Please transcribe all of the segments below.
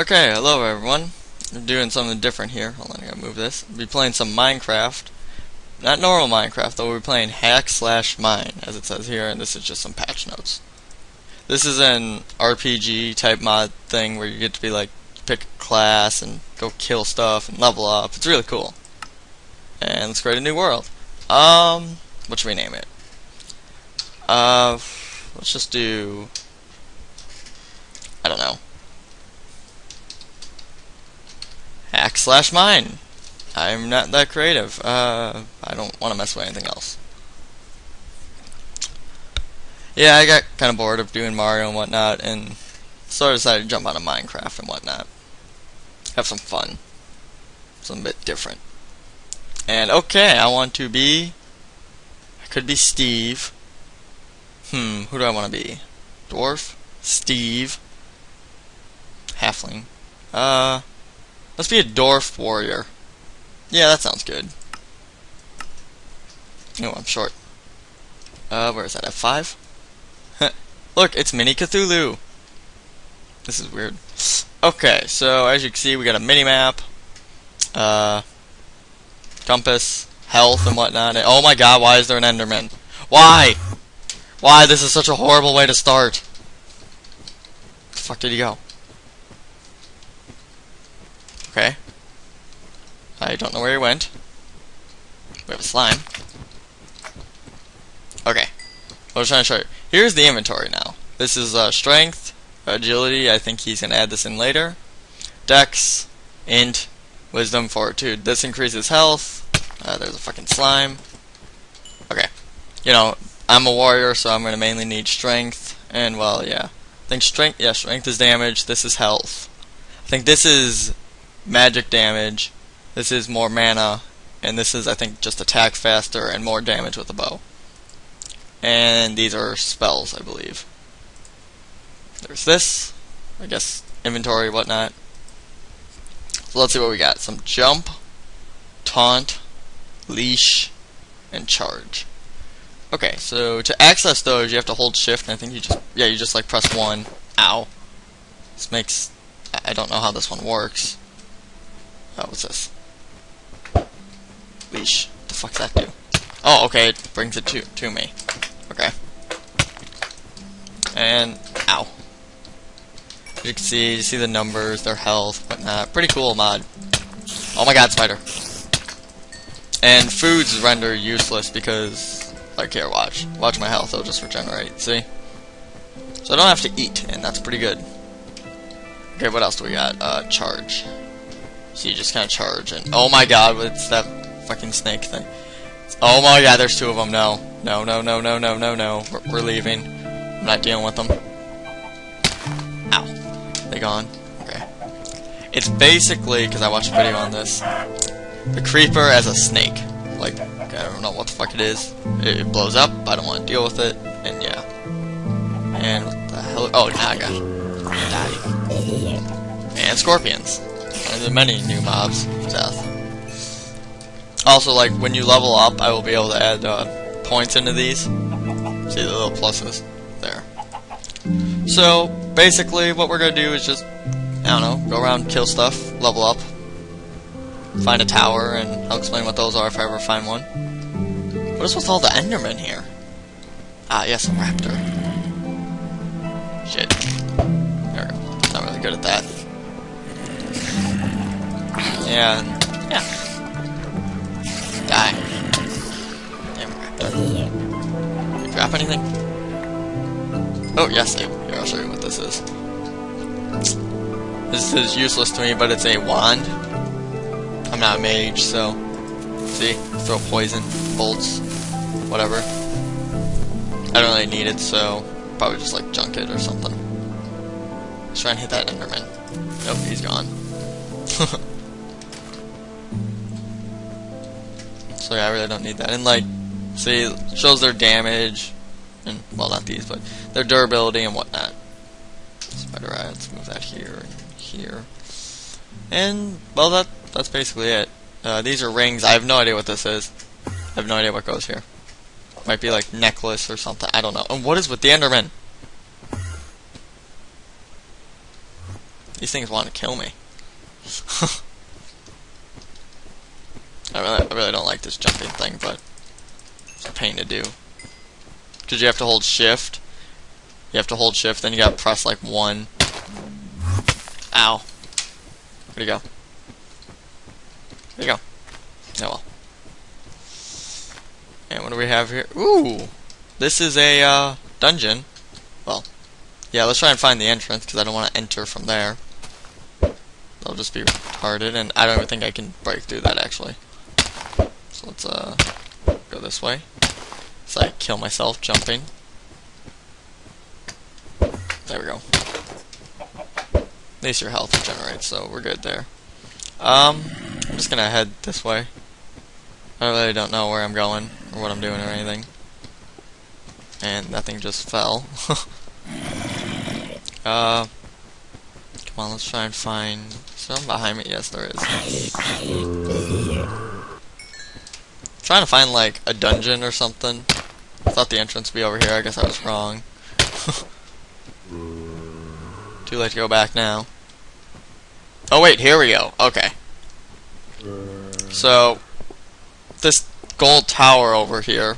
Okay, hello everyone. We're doing something different here. Hold on, I gotta move this. We'll be playing some Minecraft. Not normal Minecraft, though. We're playing hack slash mine, as it says here, and this is just some patch notes. This is an RPG type mod thing where you get to be like, pick a class and go kill stuff and level up. It's really cool. And let's create a new world. Um, what should we name it? Uh, let's just do. I don't know. Hack slash mine. I'm not that creative. Uh, I don't want to mess with anything else. Yeah, I got kind of bored of doing Mario and whatnot, and so I decided to jump onto Minecraft and whatnot. Have some fun. Something a bit different. And okay, I want to be. I could be Steve. Hmm, who do I want to be? Dwarf? Steve? Halfling? Uh. Let's be a dwarf warrior. Yeah, that sounds good. Oh, I'm short. Uh, where is that? F5? Look, it's Mini Cthulhu! This is weird. Okay, so as you can see, we got a mini map, uh, compass, health, and whatnot. And, oh my god, why is there an Enderman? Why? Why? This is such a horrible way to start. The fuck did he go? Okay. I don't know where he went. We have a slime. Okay. I was trying to show you. Here's the inventory now. This is uh, strength, agility. I think he's going to add this in later. Dex, int, wisdom, fortitude. This increases health. Uh, there's a fucking slime. Okay. You know, I'm a warrior, so I'm going to mainly need strength. And, well, yeah. I think strength, yeah, strength is damage. This is health. I think this is magic damage. This is more mana, and this is, I think, just attack faster and more damage with the bow. And these are spells, I believe. There's this, I guess, inventory, whatnot. So let's see what we got. Some jump, taunt, leash, and charge. Okay, so to access those, you have to hold shift, and I think you just, yeah, you just like press one. Ow. This makes, I don't know how this one works. Oh, what's this? Leash. What the fuck's that do? Oh, okay, it brings it to to me. Okay. And ow. You can see, you see the numbers, their health, whatnot. Pretty cool mod. Oh my god, spider. And foods render useless because like here, watch. Watch my health, it'll just regenerate, see? So I don't have to eat, and that's pretty good. Okay, what else do we got? Uh, charge. So you just kind of charge and oh my god, it's that fucking snake thing. Oh my god, there's two of them. No, no, no, no, no, no, no, no. We're, we're leaving. I'm not dealing with them. Ow, they gone. Okay. It's basically because I watched a video on this. The creeper as a snake. Like I don't know what the fuck it is. It, it blows up. I don't want to deal with it. And yeah. And what the hell? Oh, Naga. Die. And scorpions. There many new mobs. Death. Also, like, when you level up, I will be able to add uh, points into these. See the little pluses there. So, basically, what we're going to do is just, I don't know, go around, kill stuff, level up, find a tower, and I'll explain what those are if I ever find one. What is with all the Endermen here? Ah, yes, a raptor. Shit. There we go. Not really good at that. Yeah, yeah. Die. Damn raptor. You drop anything? Oh, yes, I, here, I'll show you what this is. This is useless to me, but it's a wand. I'm not a mage, so... See? Throw poison, bolts, whatever. I don't really need it, so... Probably just, like, junk it or something. Let's try and hit that Enderman. Nope, he's gone. so I really don't need that. And like, see, shows their damage, and well, not these, but their durability and whatnot. Spider eye. Let's move that here and here. And well, that that's basically it. Uh, these are rings. I have no idea what this is. I have no idea what goes here. Might be like necklace or something. I don't know. And what is with the Enderman? These things want to kill me. I really, I really don't like this jumping thing, but it's a pain to do. Because you have to hold shift. You have to hold shift, then you gotta press like one. Ow. Where'd he go? There you go. Oh well. And what do we have here? Ooh! This is a uh, dungeon. Well, yeah, let's try and find the entrance, because I don't want to enter from there. I'll just be retarded, and I don't even think I can break through that, actually. Let's uh, go this way. So I kill myself jumping. There we go. At least your health regenerates, so we're good there. Um, I'm just gonna head this way. I really don't know where I'm going, or what I'm doing, or anything. And that thing just fell. uh, come on, let's try and find some behind me. Yes, there is. Trying to find like a dungeon or something. I thought the entrance would be over here. I guess I was wrong. Too late to go back now. Oh wait, here we go. Okay. So, this gold tower over here,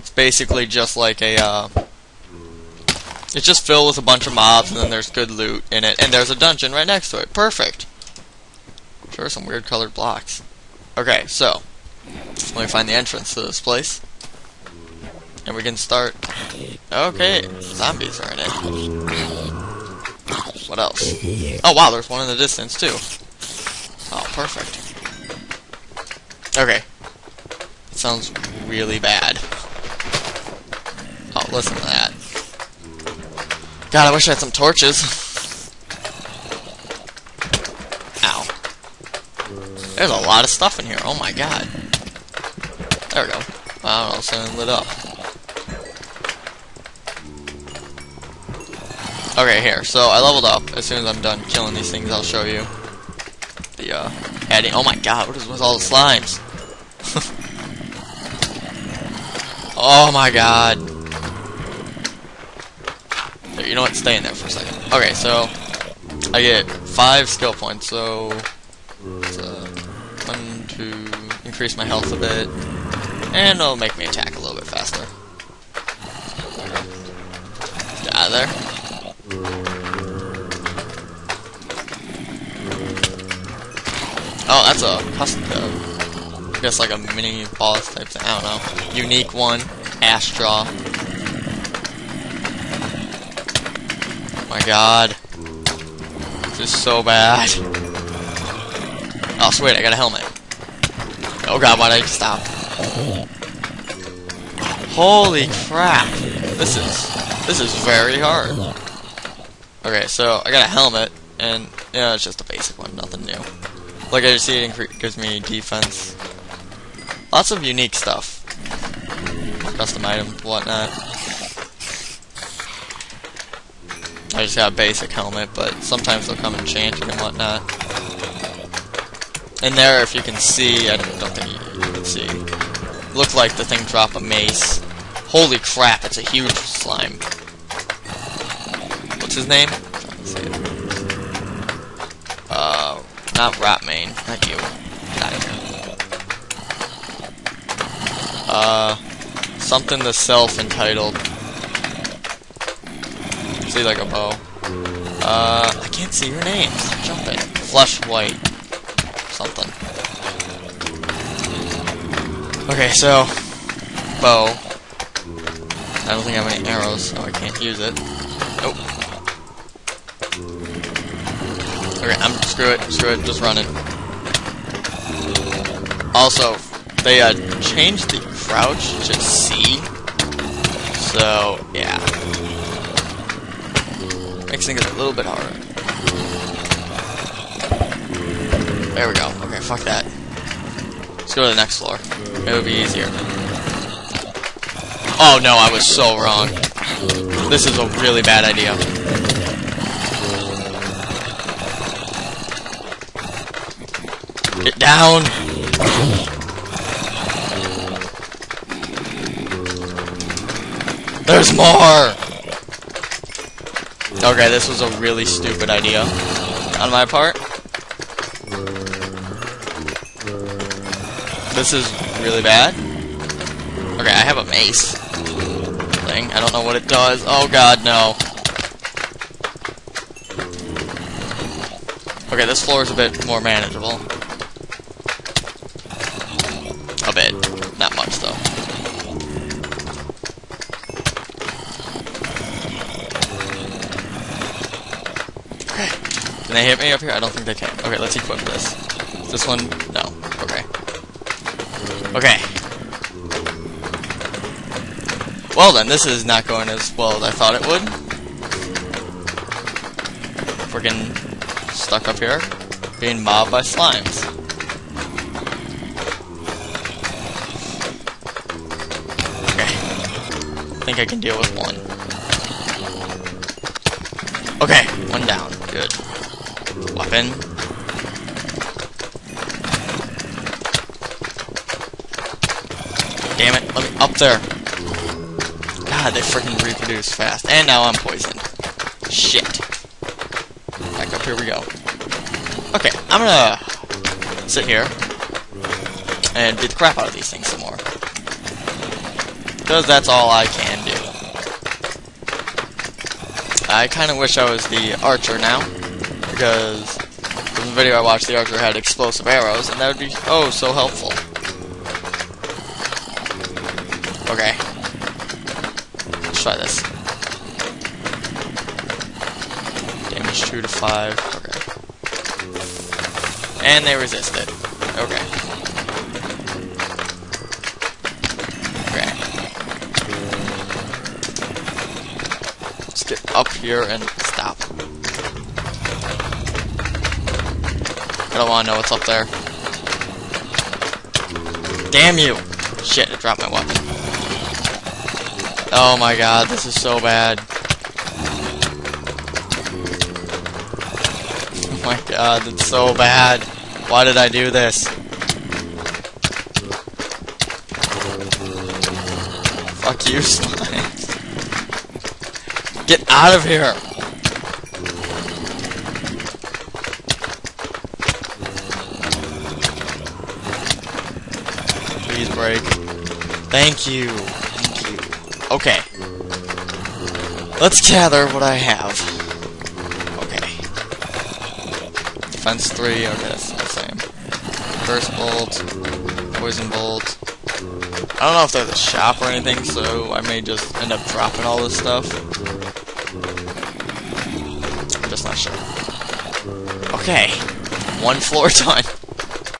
it's basically just like a, uh, it's just filled with a bunch of mobs and then there's good loot in it, and there's a dungeon right next to it. Perfect. Sure, some weird colored blocks. Okay, so, let me find the entrance to this place. And we can start. Okay, zombies are in it. What else? Oh wow, there's one in the distance too. Oh, perfect. Okay. It sounds really bad. Oh, listen to that. God, I wish I had some torches. Ow. There's a lot of stuff in here. Oh my god. There we go. Wow, all of a sudden lit up. Okay, here. So I leveled up. As soon as I'm done killing these things, I'll show you the uh, adding. Oh my god, what is with all the slimes? oh my god. There, you know what? Stay in there for a second. Okay, so I get five skill points. So uh, one to increase my health a bit. And it'll make me attack a little bit faster. Get there. Oh, that's a custom. I guess like a mini boss type thing. I don't know. Unique one. Astra. Oh my god. This is so bad. Oh, sweet, I got a helmet. Oh god, why did I stop? Holy crap! This is this is very hard. Okay, so I got a helmet, and yeah, it's just a basic one, nothing new. Like I see, it gives me defense. Lots of unique stuff, custom items, whatnot. I just got a basic helmet, but sometimes they'll come enchanted and whatnot. In there, if you can see, I don't, think you, you can see. Look like the thing drop a mace. Holy crap, it's a huge slime. What's his name? Uh, not Ratmane, not you. Uh, something the self-entitled. See like a bow. Uh, I can't see your name. Stop jumping. Flush white. Something. Okay, so bow. I don't think I have any arrows, so I can't use it. Oh. Okay, I'm screw it, screw it, just run it. Also, they uh, changed the crouch to C. So, yeah. Makes things a little bit harder. There we go. Okay, fuck that. Let's go to the next floor. It would be easier. Oh no, I was so wrong. This is a really bad idea. Get down! There's more! Okay, this was a really stupid idea. on my part. This is really bad. Okay, I have a mace thing. I don't know what it does. Oh god, no. Okay, this floor is a bit more manageable. A bit. Not much, though. Okay. Can they hit me up here? I don't think they can. Okay, let's equip this. Is This one? No. Okay. Well then, this is not going as well as I thought it would. Freaking stuck up here, being mobbed by slimes. Okay. I think I can deal with one. Okay, one down. Good. Weapon. Damn it, let me up there. God, they freaking reproduce fast. And now I'm poisoned. Shit. Back up, here we go. Okay, I'm gonna sit here and beat the crap out of these things some more. Because that's all I can do. I kind of wish I was the archer now. Because the video I watched, the archer had explosive arrows, and that would be, oh, so helpful. Okay. Let's try this. Damage 2 to 5. Okay. And they resist it. Okay. Okay. Let's get up here and stop. I don't want to know what's up there. Damn you! Shit, I dropped my weapon. Oh my god, this is so bad. Oh my god, it's so bad. Why did I do this? Fuck you, slime. Get out of here! Please break. Thank you. Okay. Let's gather what I have. Okay. Defense 3, okay, that's the same. First bolt, poison bolt. I don't know if there's a shop or anything, so I may just end up dropping all this stuff. I'm just not sure. Okay. One floor done.